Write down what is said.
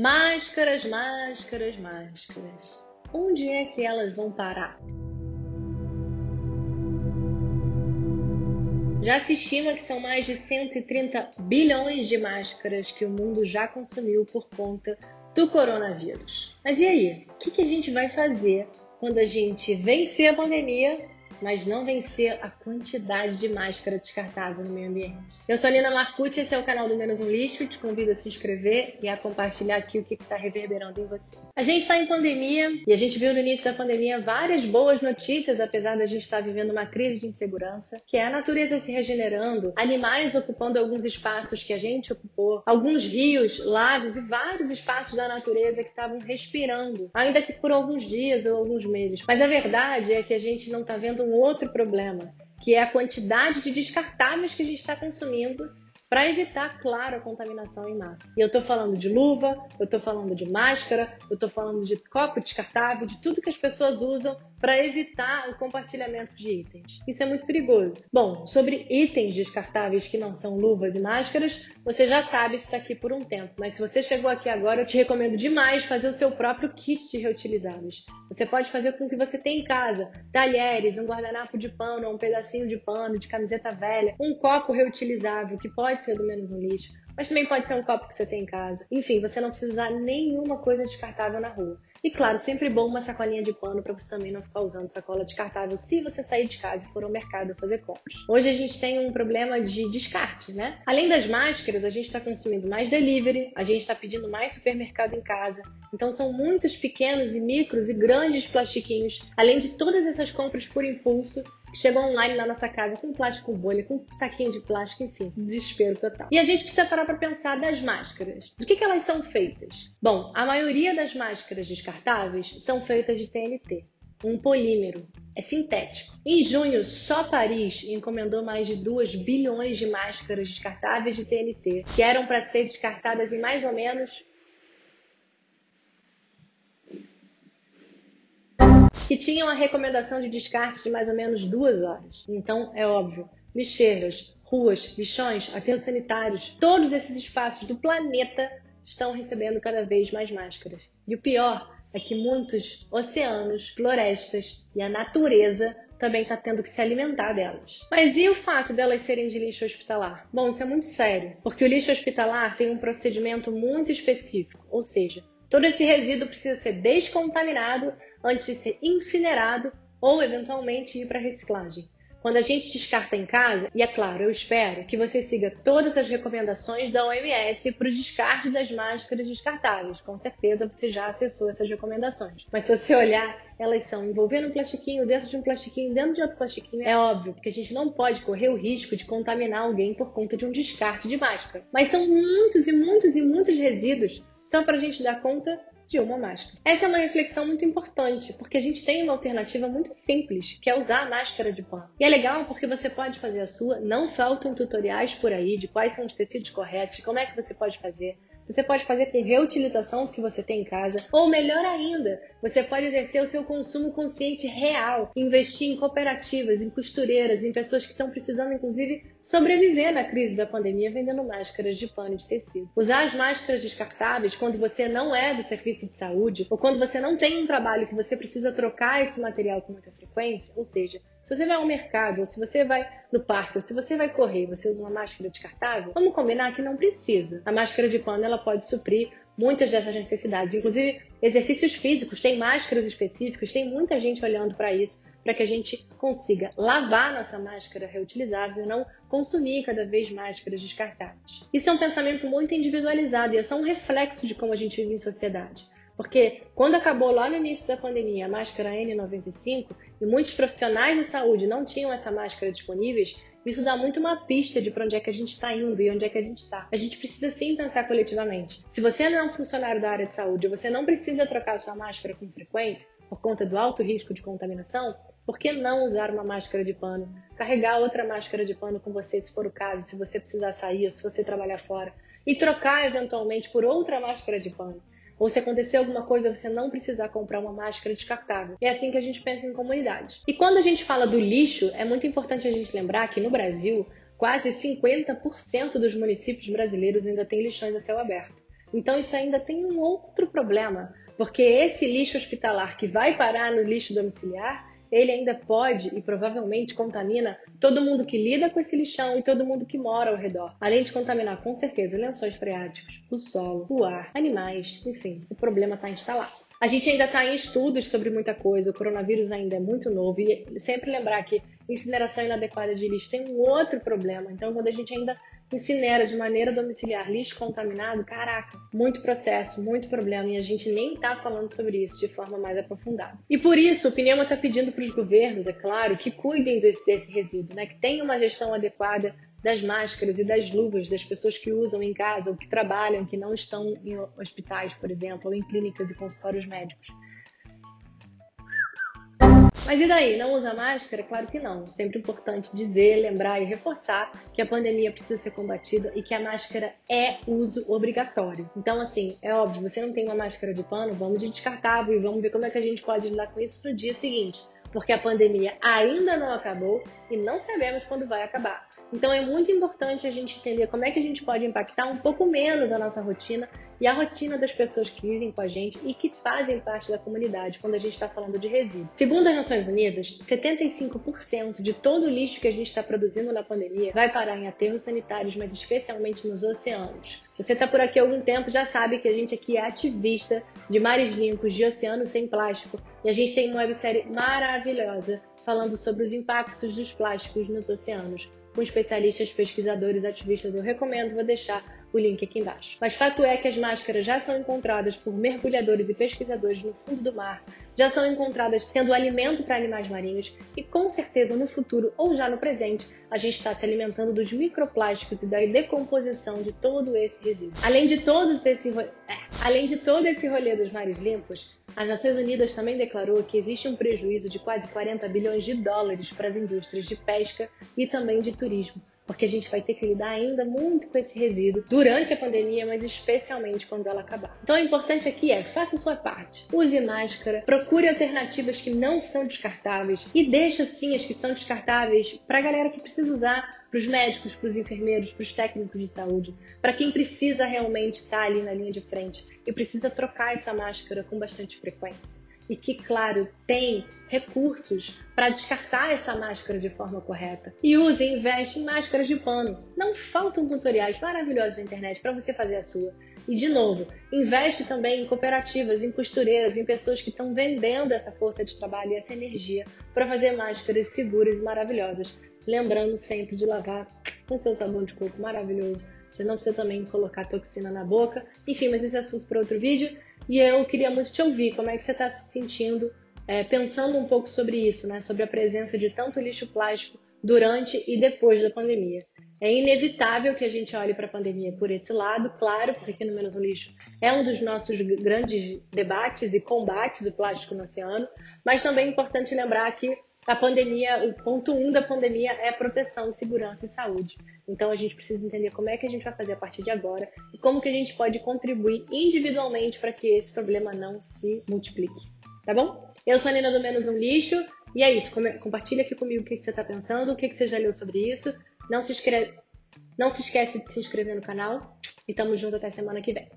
Máscaras, máscaras, máscaras. Onde é que elas vão parar? Já se estima que são mais de 130 bilhões de máscaras que o mundo já consumiu por conta do coronavírus. Mas e aí? O que, a gente vai fazer quando a gente vencer a pandemia mas não vencer a quantidade de máscara descartável no meio ambiente. Eu sou a Nina Marcucci, esse é o canal do Menos um Lixo. Te convido a se inscrever e a compartilhar aqui o que está reverberando em você. A gente está em pandemia e a gente viu no início da pandemia várias boas notícias, apesar da gente estar tá vivendo uma crise de insegurança, que é a natureza se regenerando, animais ocupando alguns espaços que a gente ocupou, alguns rios, lagos e vários espaços da natureza que estavam respirando, ainda que por alguns dias ou alguns meses. Mas a verdade é que a gente não está vendo outro problema, que é a quantidade de descartáveis que a gente está consumindo para evitar, claro, a contaminação em massa. E eu estou falando de luva, eu estou falando de máscara, eu estou falando de copo descartável, de tudo que as pessoas usam para evitar o compartilhamento de itens. Isso é muito perigoso. Bom, sobre itens descartáveis que não são luvas e máscaras, você já sabe se está aqui por um tempo, mas se você chegou aqui agora, eu te recomendo demais fazer o seu próprio kit de reutilizáveis. Você pode fazer com o que você tem em casa: talheres, um guardanapo de pano, um pedacinho de pano, de camiseta velha, um copo reutilizável que pode ser do menos um lixo, mas também pode ser um copo que você tem em casa. Enfim, você não precisa usar nenhuma coisa descartável na rua. E claro, sempre bom uma sacolinha de pano para você também não ficar usando sacola descartável se você sair de casa e for ao mercado fazer compras. Hoje a gente tem um problema de descarte, né? Além das máscaras, a gente está consumindo mais delivery, a gente está pedindo mais supermercado em casa. Então são muitos pequenos e micros e grandes plastiquinhos, além de todas essas compras por impulso chegou online na nossa casa com plástico bolha, com saquinho de plástico, enfim, desespero total. E a gente precisa parar para pensar das máscaras. Do que, que elas são feitas? Bom, a maioria das máscaras descartáveis são feitas de TNT, um polímero. É sintético. Em junho, só Paris encomendou mais de 2 bilhões de máscaras descartáveis de TNT, que eram para ser descartadas em mais ou menos que tinham a recomendação de descarte de mais ou menos duas horas. Então, é óbvio, lixeiras, ruas, lixões, aterros sanitários, todos esses espaços do planeta estão recebendo cada vez mais máscaras. E o pior é que muitos oceanos, florestas e a natureza também está tendo que se alimentar delas. Mas e o fato delas serem de lixo hospitalar? Bom, isso é muito sério, porque o lixo hospitalar tem um procedimento muito específico, ou seja, todo esse resíduo precisa ser descontaminado antes de ser incinerado ou eventualmente ir para reciclagem. Quando a gente descarta em casa, e é claro, eu espero que você siga todas as recomendações da OMS para o descarte das máscaras descartáveis. Com certeza você já acessou essas recomendações. Mas se você olhar, elas são envolvendo um plastiquinho dentro de um plastiquinho dentro de outro plastiquinho. É óbvio que a gente não pode correr o risco de contaminar alguém por conta de um descarte de máscara. Mas são muitos e muitos e muitos resíduos só para a gente dar conta de uma máscara. Essa é uma reflexão muito importante, porque a gente tem uma alternativa muito simples, que é usar a máscara de pano. E é legal porque você pode fazer a sua, não faltam tutoriais por aí de quais são os tecidos corretos, como é que você pode fazer. Você pode fazer com reutilização que você tem em casa, ou melhor ainda, você pode exercer o seu consumo consciente real, investir em cooperativas, em costureiras, em pessoas que estão precisando, inclusive, sobreviver na crise da pandemia vendendo máscaras de pano de tecido. Usar as máscaras descartáveis quando você não é do serviço de saúde ou quando você não tem um trabalho que você precisa trocar esse material com muita frequência, ou seja, se você vai ao mercado, ou se você vai no parque, ou se você vai correr, você usa uma máscara descartável, vamos combinar que não precisa. A máscara de pano ela pode suprir muitas dessas necessidades. Inclusive, exercícios físicos, tem máscaras específicas, tem muita gente olhando para isso, para que a gente consiga lavar nossa máscara reutilizável e não consumir cada vez máscaras descartáveis. Isso é um pensamento muito individualizado e é só um reflexo de como a gente vive em sociedade. Porque quando acabou lá no início da pandemia a máscara N95 e muitos profissionais de saúde não tinham essa máscara disponíveis, isso dá muito uma pista de para onde é que a gente está indo e onde é que a gente está. A gente precisa sim pensar coletivamente. Se você não é um funcionário da área de saúde, você não precisa trocar sua máscara com frequência por conta do alto risco de contaminação, por que não usar uma máscara de pano? Carregar outra máscara de pano com você, se for o caso, se você precisar sair ou se você trabalhar fora. E trocar eventualmente por outra máscara de pano ou se acontecer alguma coisa, você não precisar comprar uma máscara descartável. É assim que a gente pensa em comunidade. E quando a gente fala do lixo, é muito importante a gente lembrar que no Brasil, quase 50% dos municípios brasileiros ainda têm lixões a céu aberto. Então isso ainda tem um outro problema, porque esse lixo hospitalar que vai parar no lixo domiciliar, ele ainda pode e provavelmente contamina todo mundo que lida com esse lixão e todo mundo que mora ao redor. Além de contaminar com certeza lençóis freáticos, o solo, o ar, animais, enfim, o problema está instalado. A gente ainda está em estudos sobre muita coisa, o coronavírus ainda é muito novo e sempre lembrar que incineração inadequada de lixo tem um outro problema. Então, quando a gente ainda incinera de maneira domiciliar lixo contaminado, caraca, muito processo, muito problema e a gente nem está falando sobre isso de forma mais aprofundada. E por isso, o Pneuma está pedindo para os governos, é claro, que cuidem desse, desse resíduo, né? que tenham uma gestão adequada das máscaras e das luvas das pessoas que usam em casa ou que trabalham, que não estão em hospitais, por exemplo, ou em clínicas e consultórios médicos. Mas e daí? Não usa máscara? Claro que não. Sempre importante dizer, lembrar e reforçar que a pandemia precisa ser combatida e que a máscara é uso obrigatório. Então, assim, é óbvio, você não tem uma máscara de pano, vamos de descartável e vamos ver como é que a gente pode lidar com isso no dia seguinte. Porque a pandemia ainda não acabou e não sabemos quando vai acabar. Então é muito importante a gente entender como é que a gente pode impactar um pouco menos a nossa rotina e a rotina das pessoas que vivem com a gente e que fazem parte da comunidade quando a gente está falando de resíduos. Segundo as Nações Unidas, 75% de todo o lixo que a gente está produzindo na pandemia vai parar em aterros sanitários, mas especialmente nos oceanos. Se você está por aqui há algum tempo, já sabe que a gente aqui é ativista de mares limpos, de oceanos sem plástico, e a gente tem uma websérie maravilhosa falando sobre os impactos dos plásticos nos oceanos com especialistas, pesquisadores, ativistas. Eu recomendo, vou deixar o link aqui embaixo. Mas fato é que as máscaras já são encontradas por mergulhadores e pesquisadores no fundo do mar, já são encontradas sendo alimento para animais marinhos e com certeza no futuro ou já no presente a gente está se alimentando dos microplásticos e da decomposição de todo esse resíduo. Além de todos esse é, além de todo esse rolê dos mares limpos, as Nações Unidas também declarou que existe um prejuízo de quase 40 bilhões de dólares para as indústrias de pesca e também de turismo porque a gente vai ter que lidar ainda muito com esse resíduo durante a pandemia, mas especialmente quando ela acabar. Então, o importante aqui é faça sua parte. Use máscara, procure alternativas que não são descartáveis e deixe sim as que são descartáveis para a galera que precisa usar, para os médicos, para os enfermeiros, para os técnicos de saúde, para quem precisa realmente estar tá ali na linha de frente e precisa trocar essa máscara com bastante frequência e que, claro, tem recursos para descartar essa máscara de forma correta. E use e investe em máscaras de pano. Não faltam tutoriais maravilhosos na internet para você fazer a sua. E de novo, investe também em cooperativas, em costureiras, em pessoas que estão vendendo essa força de trabalho e essa energia para fazer máscaras seguras e maravilhosas. Lembrando sempre de lavar com seu sabão de coco maravilhoso. Você não precisa também colocar toxina na boca. Enfim, mas esse é assunto para outro vídeo. E eu queria muito te ouvir, como é que você está se sentindo, é, pensando um pouco sobre isso, né? sobre a presença de tanto lixo plástico durante e depois da pandemia. É inevitável que a gente olhe para a pandemia por esse lado, claro, porque no Menos um Lixo é um dos nossos grandes debates e combates do plástico no oceano, mas também é importante lembrar que a pandemia, o ponto um da pandemia é proteção, segurança e saúde. Então a gente precisa entender como é que a gente vai fazer a partir de agora e como que a gente pode contribuir individualmente para que esse problema não se multiplique. Tá bom? Eu sou a Nina do Menos um Lixo e é isso. Compartilha aqui comigo o que, que você está pensando, o que, que você já leu sobre isso. Não se, inscreve... não se esquece de se inscrever no canal e tamo junto até semana que vem.